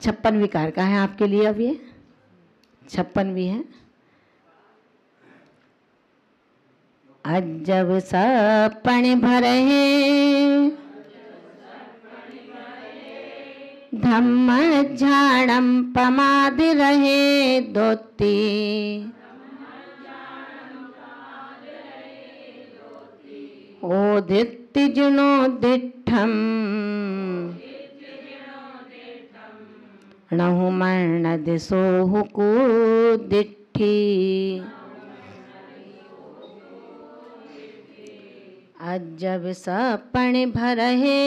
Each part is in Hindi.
छप्पन विकार का है आपके लिए अब ये? छप्पन भी है। अजब सपन भरे, धम्म झाड़म पमाद रहे दोती ओदित्य जुनो दिठम णहु मर्ण दिसोहु को दिठी। अजब सपन भरहे।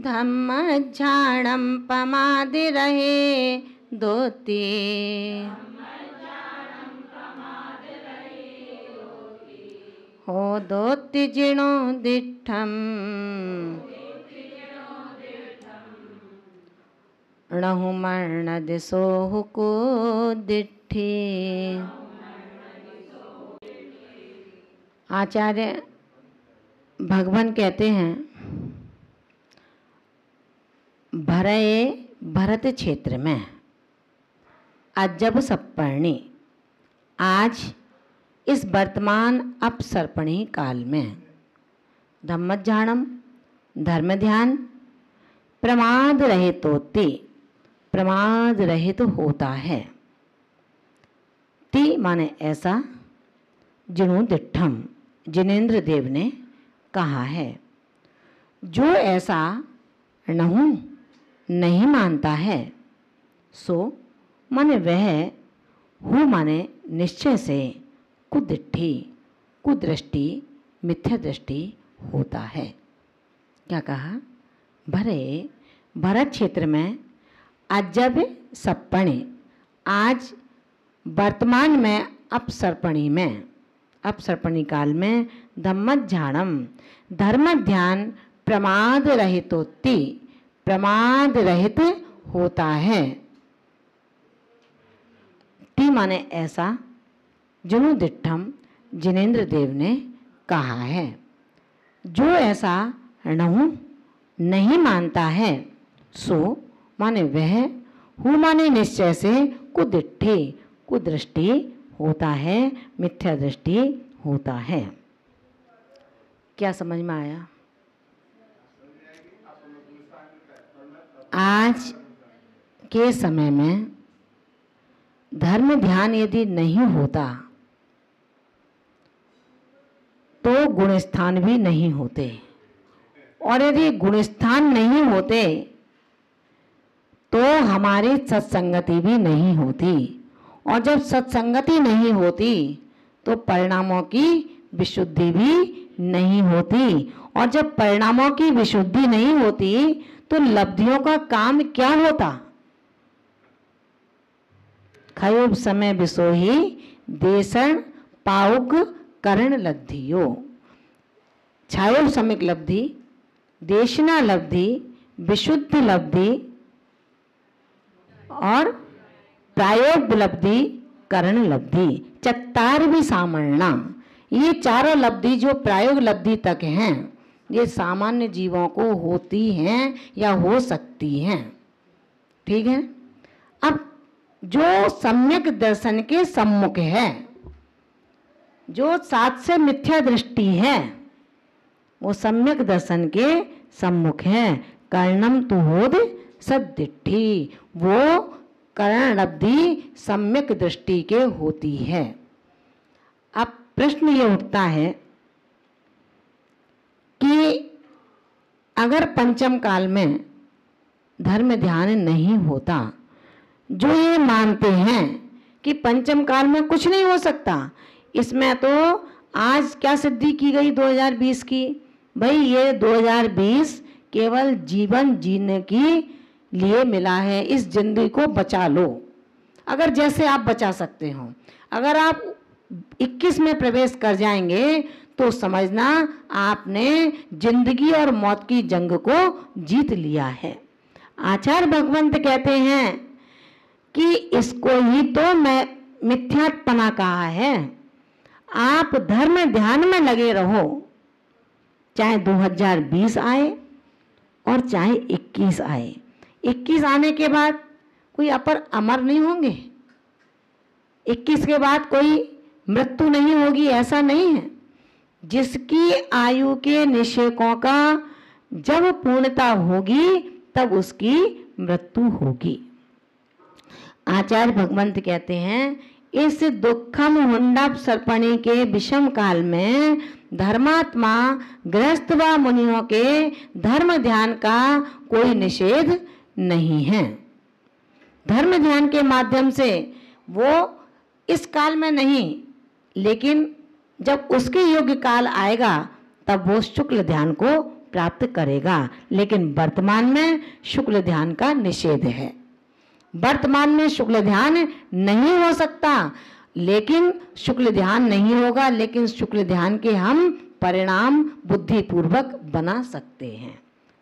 धम्म झाड़म पमाद रहे दोती। हो दोति जिणो दिठम। णहु दिसोहु को आचार्य भगवान कहते हैं, भरए भरत क्षेत्र में, अजब सपर्णी, आज इस वर्तमान अपसर्पणी काल में। धम्मध्यानम धर्म ध्यान प्रमाद रहे होते प्रमाद रहित तो होता है। ती माने ऐसा जिनु दिठम जिनेन्द्र देव ने कहा है। जो ऐसा नहू नहीं मानता है, सो माने वह हु माने निश्चय से कुदिठी कुदृष्टि मिथ्या दृष्टि होता है। क्या कहा? भरे, भरत क्षेत्र में अजब सप्पणी आज वर्तमान में, अपसर्पणी में, अपसर्पणी काल में धम्मध्यानम धर्म ध्यान प्रमाद रहितोत्ति, प्रमाद रहित होता है। टी माने ऐसा, जुनु दिठम जिनेन्द्र देव ने कहा है। जो ऐसा नहु नहीं मानता है, सो माने वह हु माने निश्चय से कुदिठे कुदृष्टि होता है, मिथ्या दृष्टि होता है। क्या समझ में आया? आज के समय में धर्म ध्यान यदि नहीं होता तो गुणस्थान भी नहीं होते। और यदि गुणस्थान नहीं होते तो हमारी सत्संगति भी नहीं होती। और जब सत्संगति नहीं होती तो परिणामों की विशुद्धि भी नहीं होती। और जब परिणामों की विशुद्धि नहीं होती तो लब्धियों का काम क्या होता? खयुब समय बिसोही देशन पाउक करण लब्धियो। छायो समिक लब्धि, देशना लब्धि, विशुद्ध लब्धि और प्रायोग लब्धि करण लब्धि चत्तार भी सामरणा ये चारों लब्धि जो प्रायोग लब्धि तक हैं, ये सामान्य जीवों को होती हैं या हो सकती हैं। ठीक है? अब जो सम्यक दर्शन के सम्मुख है, जो सात से मिथ्या दृष्टि है, वो सम्यक दर्शन के सम्मुख है। कर्णम तुहोद सदिठी वो करण लब्धि सम्यक दृष्टि के होती है। अब प्रश्न ये उठता है कि अगर पंचम काल में धर्म ध्यान नहीं होता, जो ये मानते हैं कि पंचम काल में कुछ नहीं हो सकता, इसमें तो आज क्या सिद्धि की गई 2020 की? भाई ये 2020 केवल जीवन जीने की लिए मिला है, इस ज़िंदगी को बचा लो। अगर जैसे आप बचा सकते हो, अगर आप 21 में प्रवेश कर जाएँगे तो समझना आपने ज़िंदगी और मौत की जंग को जीत लिया है। आचार्य भगवंत कहते हैं कि इसको ही तो मैं मिथ्यात्पना कहा है। आप धर्म ध्यान में लगे रहो, चाहे 2020 आए और चाहे 21 आए। 21 आने के बाद कोई अपर अमर नहीं होंगे। 21 के बाद कोई मृत्यु नहीं होगी, ऐसा नहीं है। जिसकी आयु के निषेकों का जब पूर्णता होगी, तब उसकी मृत्यु होगी। आचार्य भगवंत कहते हैं, इस दुखम हुंडप सर्पणी के विषम काल में धर्मात्मा, गृहस्थ व मुनियों के धर्म ध्यान का कोई निषेध नहीं है। धर्म ध्यान के माध्यम से वो इस काल में नहीं, लेकिन जब उसके योग्य काल आएगा, तब वो शुक्ल ध्यान को प्राप्त करेगा। लेकिन वर्तमान में शुक्ल ध्यान का निषेध है। वर्तमान में शुक्ल ध्यान नहीं हो सकता, लेकिन शुक्ल ध्यान नहीं होगा, लेकिन शुक्ल ध्यान के हम परिणाम बुद्धिपूर्वक बना सकते हैं।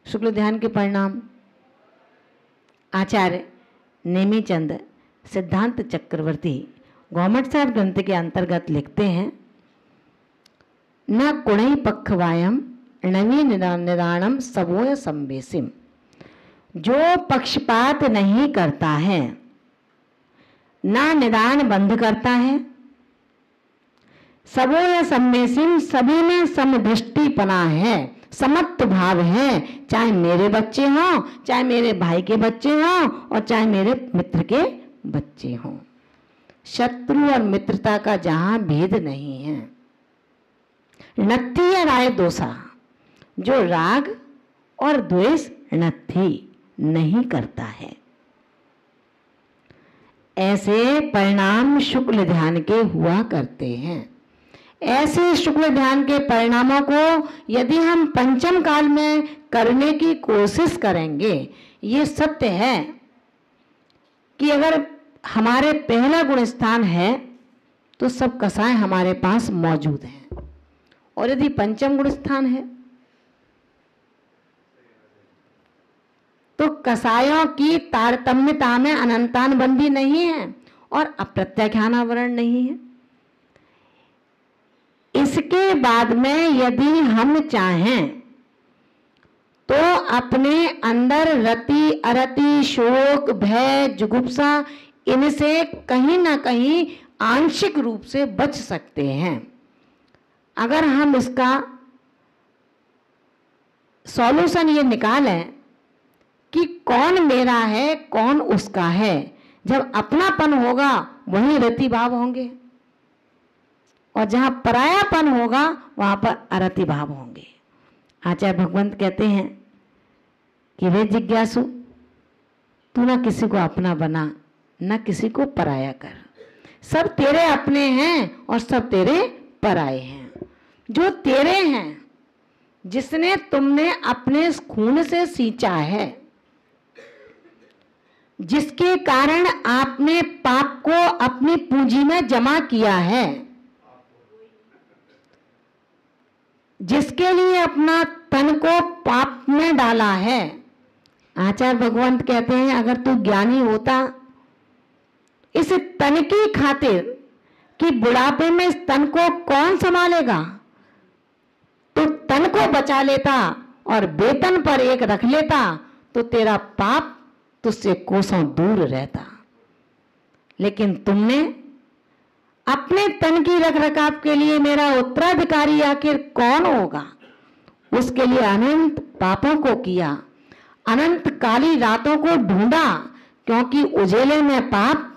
शुक्ल ध्यान के परिणाम आचार्य नेमीचंद सिद्धांत चक्रवर्ती गवर्नमेंट साहब ग्रंथ के अंतर्गत लिखते हैं, न कुणई पक्षवायम नवी निदानम सबोय संवेसिम जो पक्षपात नहीं करता है, ना निदान बंद करता है। सबो या सम्मेसिम सभी में समदृष्टिपना है। समत्व भाव है। चाहे मेरे बच्चे हों, चाहे मेरे भाई के बच्चे हों, और चाहे मेरे मित्र के बच्चे हों। शत्रु और मित्रता का जहाँ भेद नहीं है। नत्थी या राय दोषा, जो राग और द्वेष नत्थी नहीं करता है। ऐसे परिणाम शुक्ल ध्यान के हुआ करते हैं। ऐसे शुक्ल ध्यान के परिणामों को यदि हम पंचम काल में करने की कोशिश करेंगे, ये सत्य है कि अगर हमारे पहला गुण स्थान है तो सब कसाएँ हमारे पास मौजूद हैं। और यदि पंचम गुण स्थान है तो कसायों की तारतम्यता में अनंतान बंदी नहीं है और अप्रत्याख्यानावरण नहीं है। इसके बाद में यदि हम चाहें तो अपने अंदर रति, अरति, शोक, भय, जुगुप्सा, इनसे कहीं ना कहीं आंशिक रूप से बच सकते हैं। अगर हम इसका सॉल्यूशन ये निकालें कि कौन मेरा है, कौन उसका है, जब अपनापन होगा, वहीं रति भाव होंगे। और जहाँ परायापन होगा, वहाँ पर अरति भाव होंगे। आचार्य भगवंत कहते हैं कि वे जिज्ञासु, तू ना किसी को अपना बना, ना किसी को पराया कर। सब तेरे अपने हैं और सब तेरे पराए हैं। जो तेरे हैं, जिसने तुमने अपने खून से सींचा है, जिसके कारण आपने पाप को अपनी पूंजी में जमा किया है जिसके लिए अपना तन को पाप में डाला है। आचार्य भगवंत कहते हैं, अगर तू ज्ञानी होता, इस तन की खातिर कि बुढ़ापे में इस तन को कौन संभालेगा? तो तन को बचा लेता और वेतन पर एक रख लेता तो तेरा पाप तुझसे कोसों दूर रहता। लेकिन तुमने अपने तन की रख रखाव के लिए मेरा उत्तराधिकारी आखिर कौन होगा? उसके लिए अनंत पापों को किया, अनंत काली रातों को ढूंढा, क्योंकि उजेले में पाप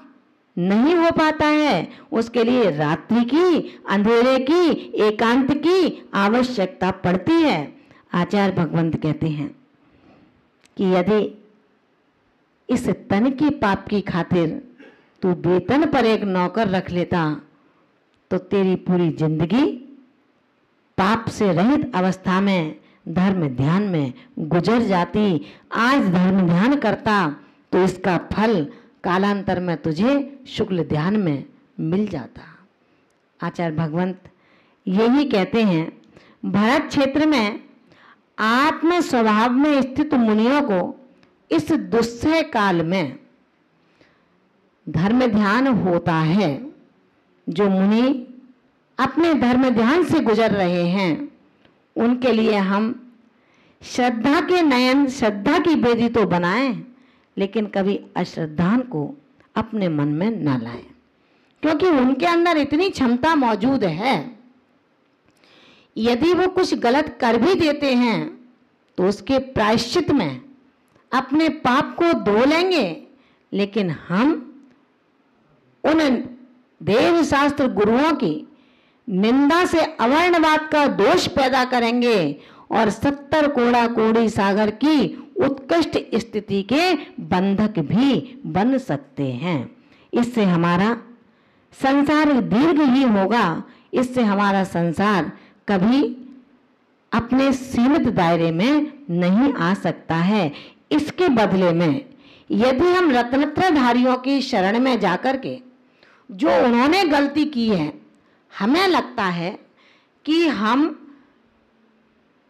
नहीं हो पाता है। उसके लिए रात्रि की, अंधेरे की, एकांत की आवश्यकता पड़ती है। आचार्य भगवंत कहते हैं कि यदि इस तन की पाप की खातिर तू वेतन पर एक नौकर रख लेता तो तेरी पूरी ज़िंदगी पाप से रहित अवस्था में, धर्म ध्यान में गुजर जाती। आज धर्म ध्यान करता तो इसका फल कालांतर में तुझे शुक्ल ध्यान में मिल जाता। आचार्य भगवंत, यही कहते हैं, भरत क्षेत्र में आत्म स्वभाव में स्थित मुनियों को इस दुस्सह काल में धर्म ध्यान होता है, जो मुनि अपने धर्म ध्यान से गुजर रहे हैं, उनके लिए हम श्रद्धा के नयन, श्रद्धा की बेदी तो बनाए, लेकिन कभी अश्रद्धान को अपने मन में न लाए। क्योंकि उनके अंदर इतनी क्षमता मौजूद है। यदि वो कुछ गलत कर भी देते हैं तो उसके प्रायश्चित में अपने पाप को धो लेंगे, लेकिन हम उन देव शास्त्र गुरुओं की निंदा से अवर्णवाद का दोष पैदा करेंगे और सत्तर कोड़ा कोड़ी सागर की उत्कृष्ट स्थिति के बंधक भी बन सकते हैं। इससे हमारा संसार दीर्घ ही होगा। इससे हमारा संसार कभी अपने सीमित दायरे में नहीं आ सकता है। इसके बदले में यदि हम रत्नत्रधारियों की शरण में जाकर के जो उन्होंने गलती की है, हमें लगता है कि हम,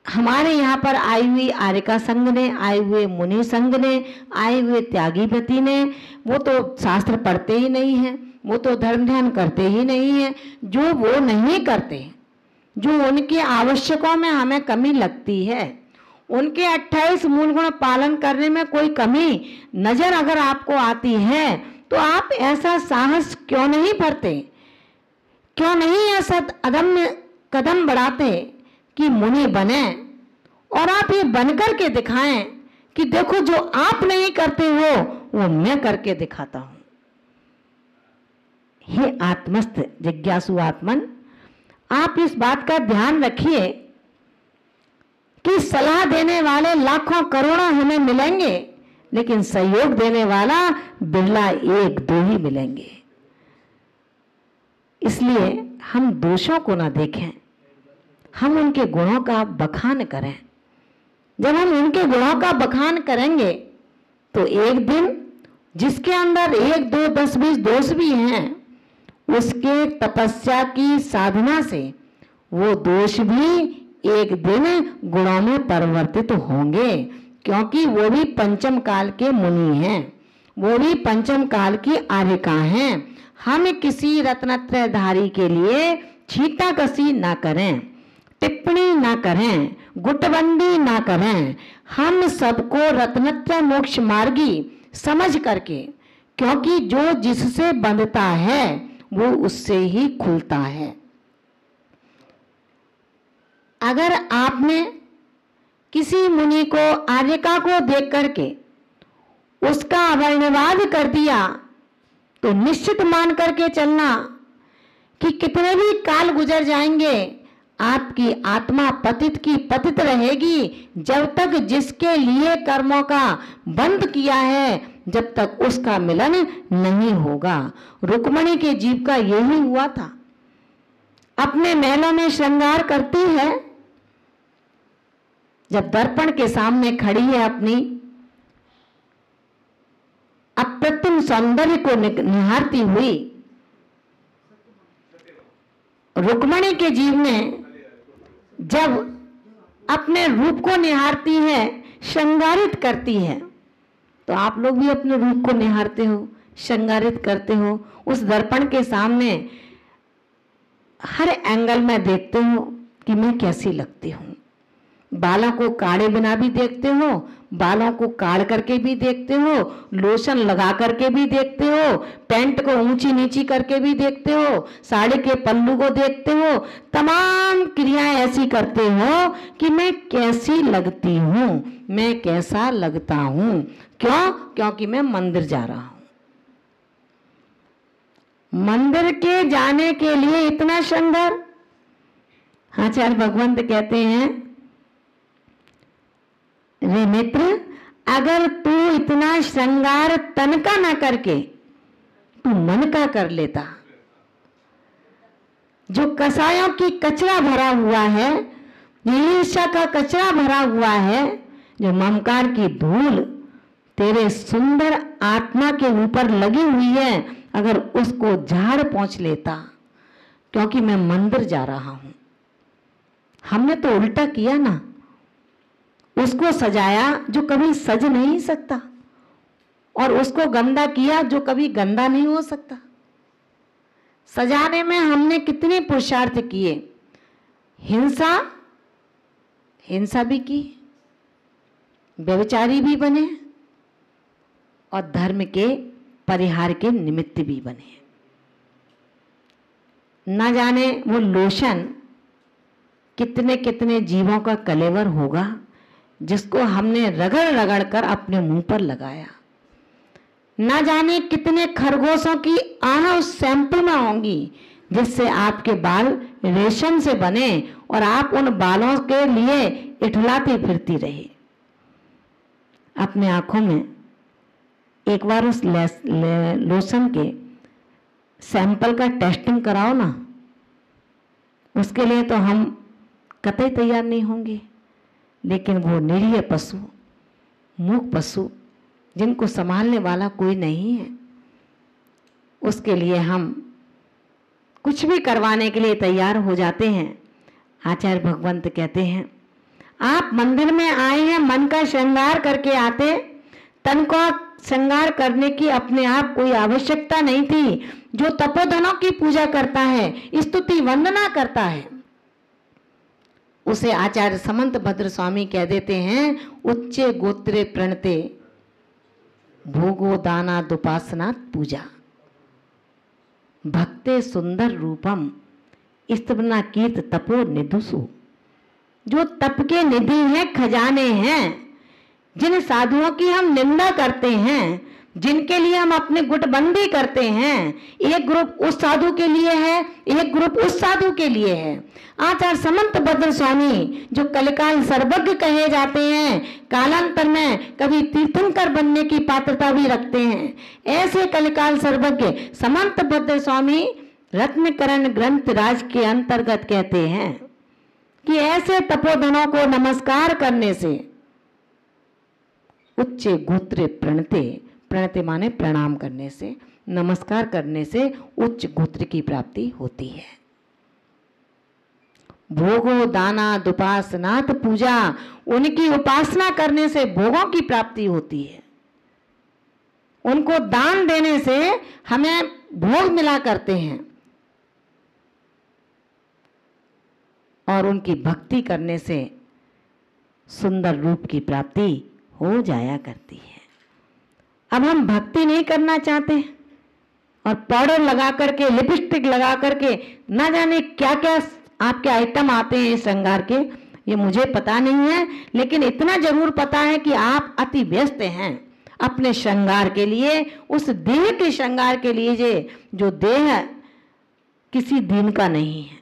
हमारे यहाँ पर आई हुई आरिका संघ ने आए हुए मुनि संघ ने आए हुए त्यागी प्रति ने, वो तो शास्त्र पढ़ते ही नहीं है, वो तो धर्म ध्यान करते ही नहीं है, जो वो नहीं करते, जो उनके आवश्यकों में हमें कमी लगती है, उनके 28 मूल गुण पालन करने में कोई कमी नज़र अगर आपको आती है तो आप ऐसा साहस क्यों नहीं भरते? क्यों नहीं ऐसा अदम्य कदम बढ़ाते कि मुनि बने? और आप ये बनकर के दिखाएँ कि देखो जो आप नहीं करते हो, वो मैं करके दिखाता हूँ। हे आत्मस्थ जिज्ञासु आत्मन, आप इस बात का ध्यान रखिए कि सलाह देने वाले लाखों करोड़ों हमें मिलेंगे। लेकिन सहयोग देने वाला बिरला एक, दो ही मिलेंगे। इसलिए हम दोषों को ना देखें। हम उनके गुणों का बखान करें। जब हम उनके गुणों का बखान करेंगे तो एक दिन जिसके अंदर एक, दो, दस, बीस दोष भी हैं, उसके तपस्या की साधना से वो दोष भी एक दिन गुणों में परिवर्तित होंगे। क्योंकि वो भी पंचम काल के मुनि हैं। वो भी पंचम काल की आर्यिका हैं। हम किसी रत्नत्रधारी के लिए छीता कसी ना करें, टिप्पणी ना करें, गुटबंदी ना करें। हम सबको रत्नत्र मोक्ष मार्गी समझ करके, क्योंकि जो जिससे बंधता है, वो उससे ही खुलता है। अगर आपने किसी मुनि को आर्यका को देख करके उसका अवर्णवाद कर दिया तो निश्चित मान करके चलना कि कितने भी काल गुजर जाएँगे, आपकी आत्मा पतित की पतित रहेगी जब तक जिसके लिए कर्मों का बंद किया है, जब तक उसका मिलन नहीं होगा। रुक्मणी के जीव का यही हुआ था। अपने महलों में श्रृंगार करती है जब दर्पण के सामने खड़ी है अपनी, अप्रतिम सौंदर्य को निहारती हुई, रुक्मणी के जीव में जब अपने रूप को निहारती है, श्रृंगारित करती है तो आप लोग भी अपने रूप को निहारते हो, श्रृंगारित करते हो, उस दर्पण के सामने हर एंगल में देखते हो कि मैं कैसी लगती हूँ। बालों को काढ़े बिना भी देखते हो, बालों को काढ़ करके भी देखते हो, लोशन लगा करके भी देखते हो, पैंट को ऊँची नीची करके भी देखते हो, साड़ी के पल्लू को देखते हो, तमाम क्रियाएँ ऐसी करते हो कि मैं कैसी लगती हूँ, मैं कैसा लगता हूँ। क्यों? क्योंकि मैं मंदिर जा रहा हूँ। मंदिर के जाने के लिए इतना संघर्ष आचार्य भगवंत कहते हैं रे मित्र, अगर तू इतना श्रृंगार तन का ना करके तू मन का कर लेता। जो कसायों की कचरा भरा हुआ है ईर्षा का कचरा भरा हुआ है, जो ममकार की धूल तेरे सुंदर आत्मा के ऊपर लगी हुई है, अगर उसको झाड़ पहुँच लेता, क्योंकि मैं मंदिर जा रहा हूँ। हमने तो उल्टा किया ना। उसको सजाया जो कभी सज नहीं सकता और उसको गंदा किया जो कभी गंदा नहीं हो सकता। सजाने में हमने कितने पुरुषार्थ किए। हिंसा हिंसा भी की, व्यविचारी भी बने और धर्म के परिहार के निमित्त भी बने। न जाने वो लोशन कितने कितने जीवों का कलेवर होगा। जिसको हमने रगड़ रगड़ कर अपने मुँह पर लगाया। ना जाने कितने खरगोशों की आह उस सैंपल में होंगी, जिससे आपके बाल रेशम से बने और आप उन बालों के लिए इठलाती फिरती रहे। अपने आँखों में एक बार उस लोशन के सैंपल का टेस्टिंग कराओ ना। उसके लिए तो हम कतई तैयार नहीं होंगे। लेकिन वो निरीह पशु, मूक पशु, जिनको संभालने वाला कोई नहीं है। उसके लिए हम कुछ भी करवाने के लिए तैयार हो जाते हैं, आचार्य भगवंत कहते हैं। आप मंदिर में आए हैं, मन का श्रृंगार करके आते, तन को श्रृंगार करने की अपने आप कोई आवश्यकता नहीं थी। जो तपोधनों की पूजा करता है, स्तुति वंदना करता है। उसे आचार्य समंत भद्र स्वामी कह देते हैं, उच्चे गोत्रे प्रणते, भोगो दाना दुपासना पूजा। भक्ते सुंदर रूपम स्तवना कीर्त तपो निधुसु। जो तप के निधि हैं, खजाने हैं, जिन साधुओं की हम निंदा करते हैं जिनके लिए हम अपने गुटबंदी करते हैं, एक ग्रुप उस साधु के लिए है, एक ग्रुप उस साधु के लिए है। आचार्य समंत भद्र स्वामी, जो कलिकाल सर्वज्ञ कहे जाते हैं, कालांतर में कभी तीर्थंकर बनने की पात्रता भी रखते हैं। ऐसे कलिकाल सर्वज्ञ समंत भद्र स्वामी, रत्नकरण ग्रंथ राज के अंतर्गत कहते हैं कि ऐसे तपोधनों को नमस्कार करने से उच्च गोत्र प्रणते। प्रणते माने प्रणाम करने से, नमस्कार करने से उच्च गोत्र की प्राप्ति होती है। भोगो दाना दुपासनाथ पूजा, उनकी उपासना करने से भोगों की प्राप्ति होती है। उनको दान देने से हमें भोग मिला करते हैं। और उनकी भक्ति करने से सुंदर रूप की प्राप्ति हो जाया करती है। अब हम भक्ति नहीं करना चाहते और पाउडर लगा करके लिपस्टिक लगा करके, ना जाने क्या क्या आपके आइटम आते हैं श्रृंगार के, ये मुझे पता नहीं है, लेकिन इतना ज़रूर पता है कि आप अति व्यस्त हैं अपने श्रृंगार के लिए, उस देह के श्रृंगार के लिए, जो देह किसी दिन का नहीं है।